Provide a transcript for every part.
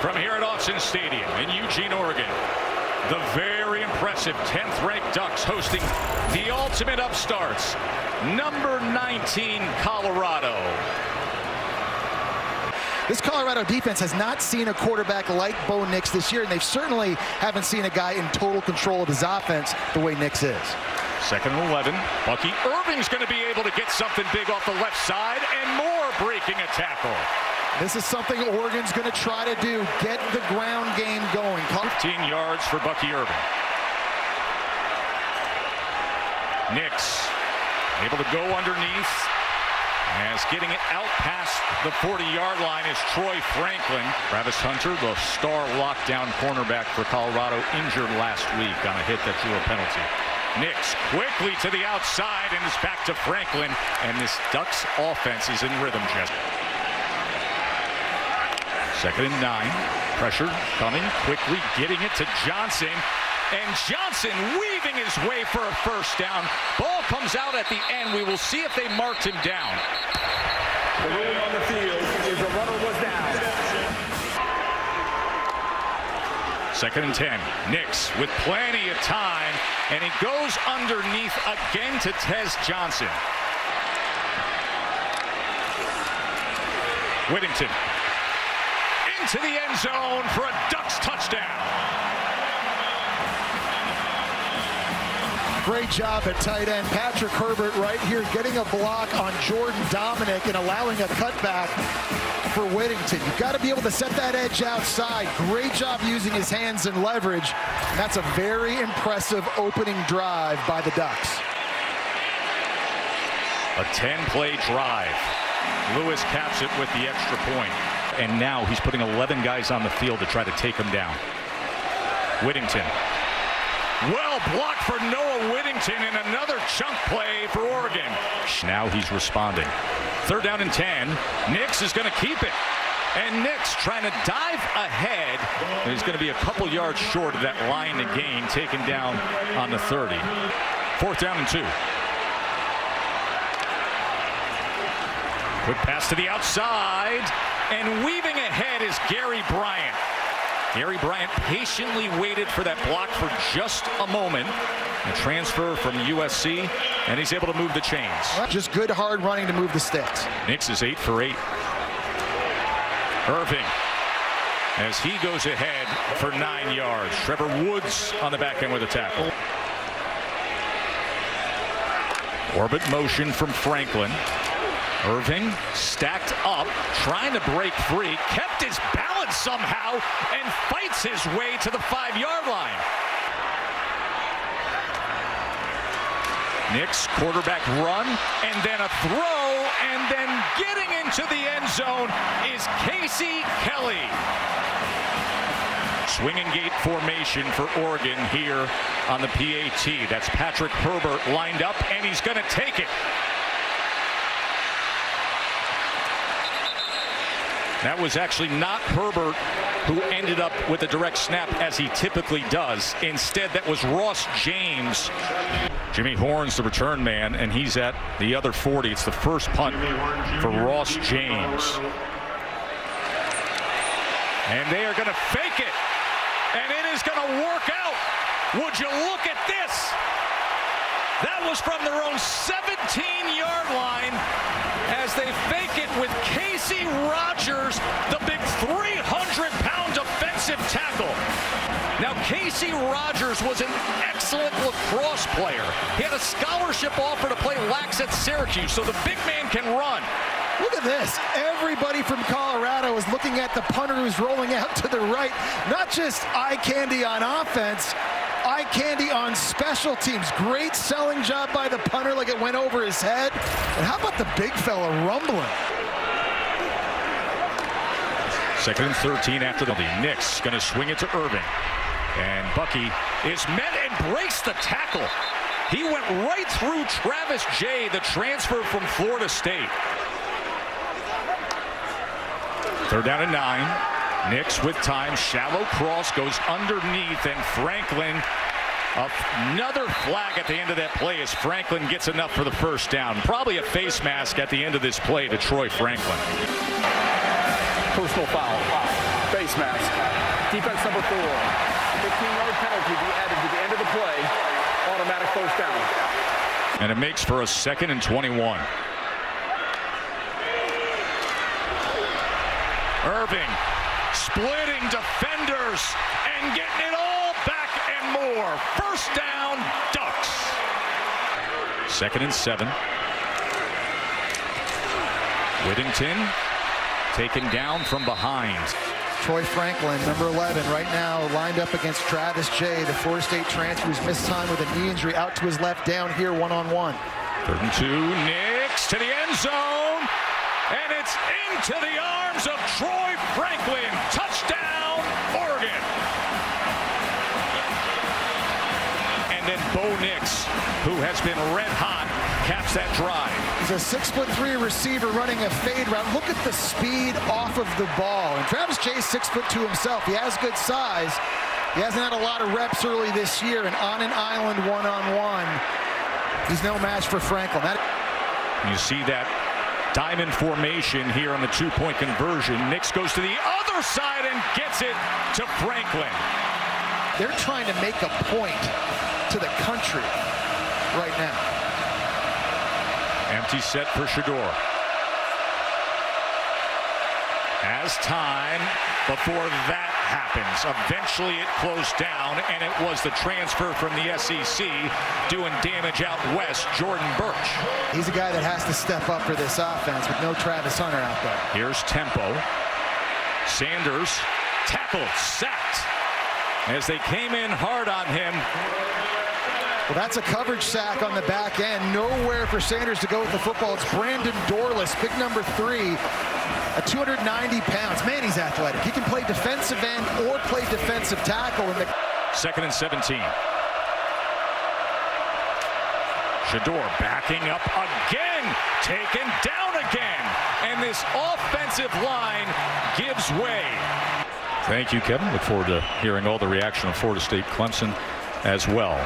From here at Autzen Stadium in Eugene, Oregon, the very impressive 10th ranked Ducks hosting the ultimate upstarts, number 19 Colorado. This Colorado defense has not seen a quarterback like Bo Nix this year, and they certainly haven't seen a guy in total control of his offense the way Nix is. Second and 11. Bucky Irving's going to be able to get something big off the left side and more breaking a tackle. This is something Oregon's going to try to do, get the ground game going. 15 yards for Bucky Irving. Nix able to go underneath as getting it out past the 40-yard line is Troy Franklin. Travis Hunter, the star lockdown cornerback for Colorado, injured last week on a hit that drew a penalty. Nix quickly to the outside and is back to Franklin. And this Ducks offense is in rhythm, Jess. Second and nine. Pressure coming quickly, getting it to Johnson. And Johnson weaving his way for a first down. Ball comes out at the end. We will see if they marked him down. The ruling on the field is the runner was down. Second and 10. Nix with plenty of time, and he goes underneath again to Tez Johnson. Whittington into the end zone for a Ducks touchdown. Great job at tight end. Patrick Herbert right here getting a block on Jordan Domineck and allowing a cutback for Whittington. You've got to be able to set that edge outside. Great job using his hands and leverage. That's a very impressive opening drive by the Ducks. A 10-play drive. Lewis caps it with the extra point. And now he's putting 11 guys on the field to try to take him down. Whittington. Well blocked for Noah Whittington and another chunk play for Oregon. Now he's responding. Third down and 10. Nix is going to keep it. And Nix trying to dive ahead. He's going to be a couple yards short of that line to gain, taken down on the 30. Fourth down and two. Quick pass to the outside. And weaving ahead is Gary Bryant. Gary Bryant patiently waited for that block for just a moment. A transfer from USC, and he's able to move the chains. Just good hard running to move the sticks. Nix is eight for eight. Irving as he goes ahead for nine yards. Trevor Woods on the back end with a tackle. Orbit motion from Franklin. Irving stacked up, trying to break free, kept his balance somehow, and fights his way to the five-yard line. Nix quarterback run, and then a throw, and then getting into the end zone is Casey Kelly. Swinging gate formation for Oregon here on the PAT. That's Patrick Herbert lined up, and he's going to take it. That was actually not Herbert who ended up with a direct snap as he typically does. Instead, that was Ross James. Jimmy Horn's the return man, and he's at the other 40. It's the first punt for Ross James. And they are going to fake it. And it is going to work out. Would you look at this? That was from their own 17-yard line as they fake it with Casey Rogers, the big 300-pound defensive tackle. Now, Casey Rogers was an excellent lacrosse player. He had a scholarship offer to play lax at Syracuse, so the big man can run. Look at this. Everybody from Colorado is looking at the punter who's rolling out to the right. Not just eye candy on offense, eye candy on special teams. Great selling job by the punter like it went over his head. And how about the big fella rumbling? Second and 13 after the Nix going to swing it to Irving. And Bucky is met and breaks the tackle. He went right through Travis Jay, the transfer from Florida State. Third down and nine. Nix with time, shallow cross goes underneath, and Franklin Another flag at the end of that play as Franklin gets enough for the first down. Probably a face mask at the end of this play to Troy Franklin. Personal foul. face mask. Defense number four. 15-yard penalty be added to the end of the play. Automatic first down. And it makes for a second and 21. Irving splitting defenders and getting it and more. First down, Ducks. Second and seven. Whittington taken down from behind. Troy Franklin, number 11, right now lined up against Travis Jay, the Florida State transfer who's missed time with a knee injury out to his left down here one-on-one. Third and two, Nix to the end zone, and it's into the arms of Troy Franklin. Then Bo Nix, who has been red hot, caps that drive. He's a six foot three receiver running a fade route. Look at the speed off of the ball. And Travis Jay's six foot two himself. He has good size. He hasn't had a lot of reps early this year, and on an island one on one, he's no match for Franklin. That You see that diamond formation here on the two-point conversion. Nix goes to the other side and gets it to Franklin. They're trying to make a point to the country right now. Empty set for Shedeur. As time before that happens. Eventually it closed down, and it was the transfer from the SEC doing damage out west, Jordan Burch. He's a guy that has to step up for this offense with no Travis Hunter out there. Here's tempo. Sanders tackled, sacked. As they came in hard on him, Well, that's a coverage sack on the back end. Nowhere for Sanders to go with the football. It's Brandon Dorlus, big number three, at 290 pounds. Man, he's athletic. He can play defensive end or play defensive tackle. In the Second and 17. Shedeur backing up again, taken down again. And this offensive line gives way. Thank you, Kevin. Look forward to hearing all the reaction of Florida State Clemson as well.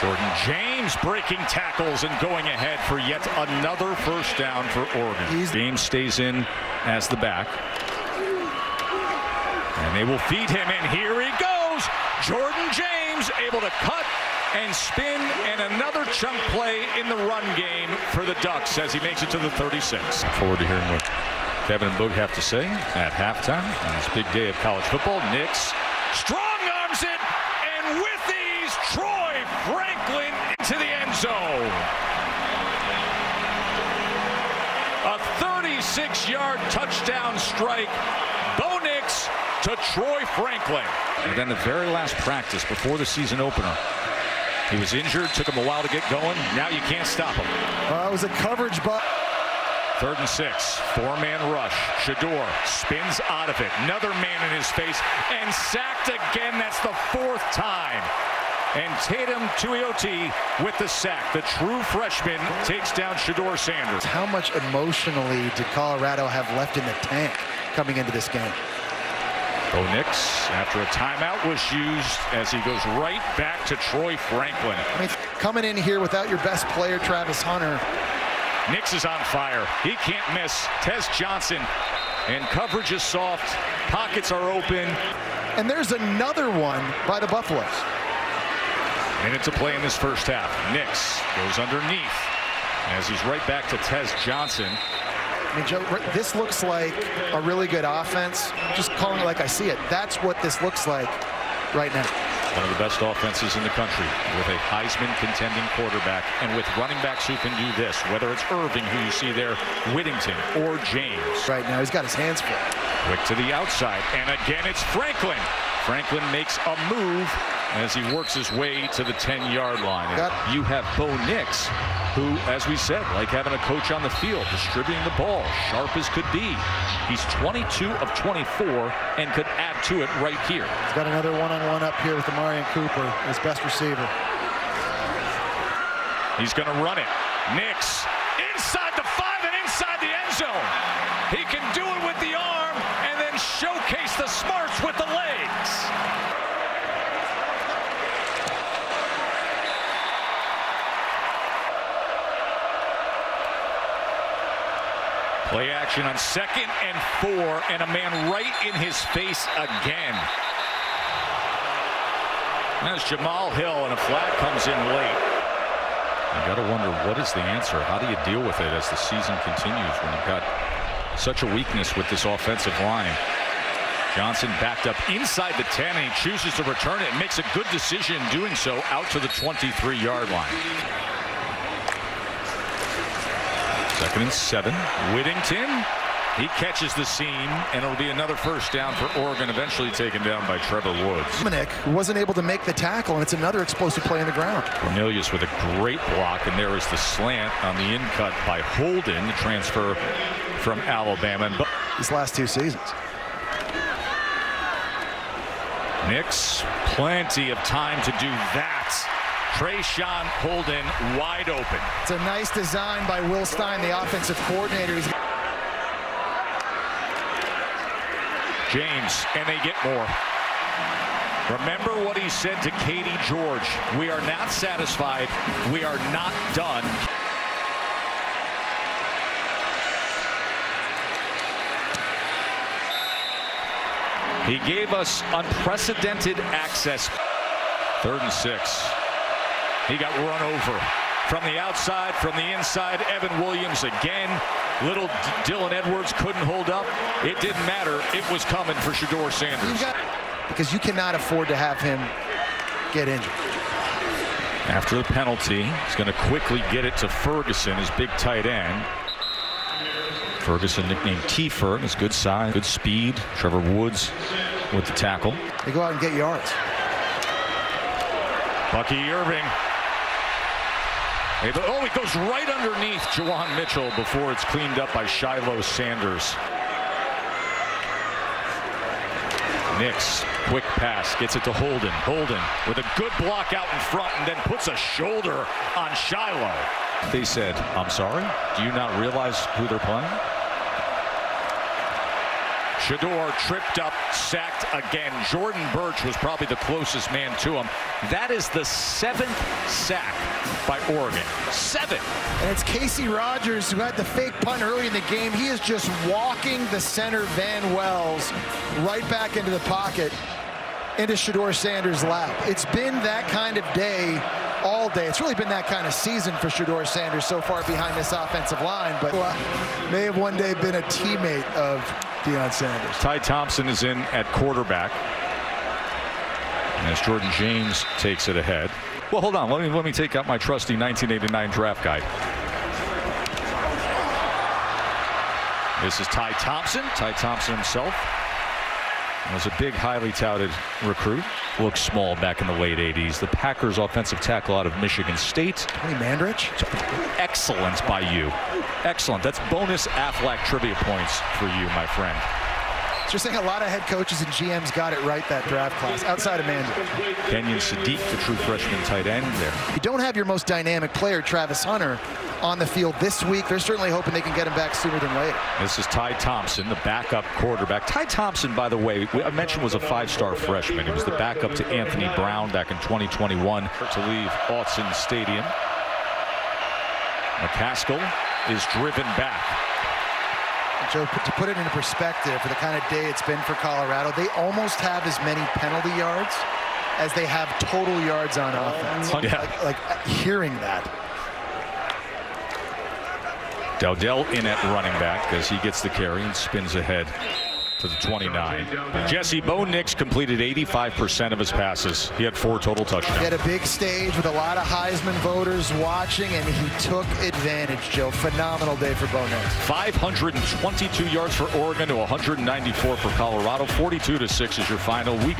Jordan James breaking tackles and going ahead for yet another first down for Oregon. He's- James stays in as the back. And they will feed him, and here he goes. Jordan James able to cut and spin, and another chunk play in the run game for the Ducks as he makes it to the 36. Forward to hearing what Kevin and Boog have to say at halftime on this big day of college football. Nix strong arms it, and with these, Troy Franklin into the end zone. A 36-yard touchdown strike. Bo Nix to Troy Franklin. And then the very last practice before the season opener. He was injured, took him a while to get going. Now you can't stop him. uh, it was a coverage, but Third and six, four-man rush. Shedeur spins out of it. Another man in his face and sacked again. That's the fourth time. And Tatum Tuioti with the sack. The true freshman takes down Shedeur Sanders. how much emotionally did Colorado have left in the tank coming into this game? Bo Nix, after a timeout was used as he goes right back to Troy Franklin. I mean, coming in here without your best player, Travis Hunter, Nix is on fire. He can't miss. Tez Johnson. And coverage is soft. Pockets are open. and there's another one by the Buffaloes. Minute to play in this first half. Nix goes underneath as he's right back to Tez Johnson. I mean, Joe, this looks like a really good offense. Just calling it like I see it. That's what this looks like right now. One of the best offenses in the country with a Heisman contending quarterback and with running backs who can do this, whether it's Irving, who you see there, Whittington, or James. Right now, he's got his hands full. Quick to the outside, and again it's Franklin. Franklin makes a move as he works his way to the 10-yard line. Got- you have Bo Nix, who, as we said, like having a coach on the field, distributing the ball, sharp as could be. He's 22 of 24 and could add to it right here. He's got another one-on-one up here with Amarian Cooper, his best receiver. He's going to run it. Nix inside the five and inside the end zone. He can do it with the arm and then showcase the smarts with the legs. Play action on second and four, and a man right in his face again. That's Jamal Hill, and a flag comes in late. You got to wonder what is the answer? How do you deal with it as the season continues when you've got such a weakness with this offensive line? Johnson backed up inside the 10 and he chooses to return it makes a good decision doing so out to the 23 yard line. Second and seven. Whittington. He catches the seam, and it'll be another first down for Oregon, eventually taken down by Trevor Woods. Domineck wasn't able to make the tackle, and it's another explosive play on the ground. Cornelius with a great block, and there is the slant on the in cut by Holden, the transfer from Alabama. These last two seasons. Nix, plenty of time to do that. Traeshon Holden wide open. It's a nice design by Will Stein, the offensive coordinator. He's James, and they get more. Remember what he said to Katie George. We are not satisfied. We are not done. He gave us unprecedented access. Third and six. He got run over from the outside, from the inside. Evan Williams again. Little Dylan Edwards couldn't hold up. It didn't matter. It was coming for Shedeur Sanders. got, because you cannot afford to have him get injured. After the penalty, he's going to quickly get it to Ferguson, his big tight end. Ferguson nicknamed T-Ferg, is good size, good speed. Trevor Woods with the tackle. They go out and get yards. Bucky Irving Oh, it goes right underneath Juwan Mitchell before it's cleaned up by Shilo Sanders. Nix, quick pass, gets it to Holden. Holden with a good block out in front and then puts a shoulder on Shilo. They said, I'm sorry, do you not realize who they're playing? Shedeur tripped up, sacked again. Jordan Burch was probably the closest man to him. That is the seventh sack by Oregon. Seven. And it's Casey Rogers who had the fake punt early in the game. He is just walking the center Van Wells right back into the pocket into Shedeur Sanders' lap. It's been that kind of day all day. It's really been that kind of season for Shedeur Sanders so far behind this offensive line, but may have one day been a teammate of Deion Sanders. Ty Thompson is in at quarterback. As Jordan James takes it ahead. Well, hold on. Let me let me take out my trusty 1989 draft guide. This is Ty Thompson. Ty Thompson himself was a big, highly touted recruit. Looked small back in the late 80s. The Packers offensive tackle out of Michigan State. Tony Mandarich. Excellent by you. Excellent. That's bonus Aflac trivia points for you, my friend. Just saying a lot of head coaches and GMs got it right that draft class, outside of Mandarich. Kenyon Sadiq, the true freshman tight end there. You don't have your most dynamic player, Travis Hunter, on the field this week. They're certainly hoping they can get him back sooner than later. This is Ty Thompson, the backup quarterback. Ty Thompson, by the way, I mentioned was a five-star freshman. He was the backup to Anthony Brown back in 2021 to leave Autzen Stadium. McCaskill is driven back. Joe, to put it into perspective, for the kind of day it's been for Colorado, they almost have as many penalty yards as they have total yards on offense. Yeah. Like, like hearing that. Dowdell in at running back as he gets the carry and spins ahead to the 29. Jesse Bo Nix completed 85% of his passes. He had four total touchdowns. He had a big stage with a lot of Heisman voters watching, and he took advantage, Joe. Phenomenal day for Bo Nix. 522 yards for Oregon to 194 for Colorado. 42 to 6 is your final. We got